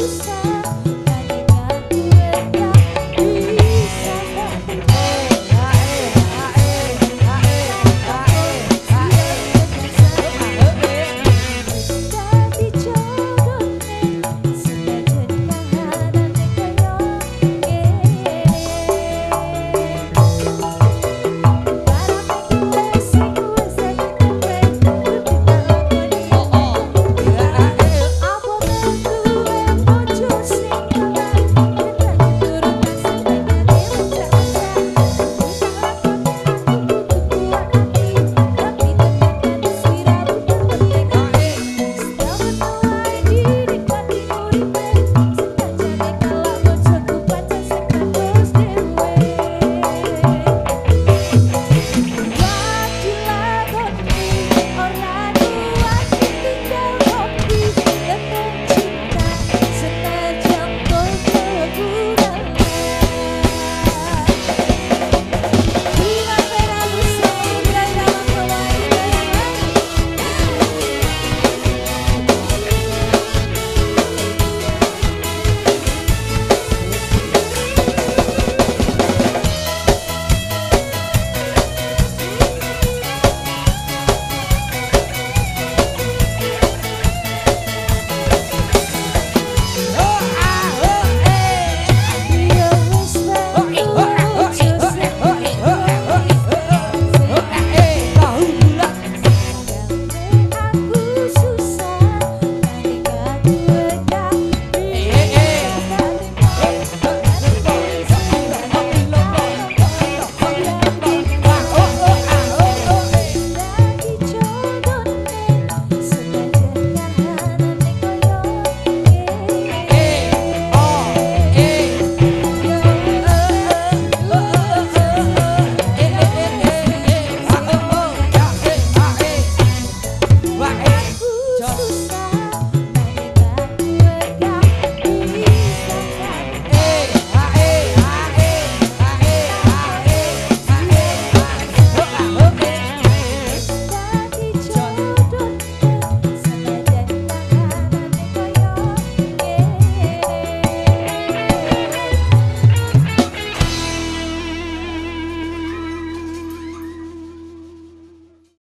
Stay.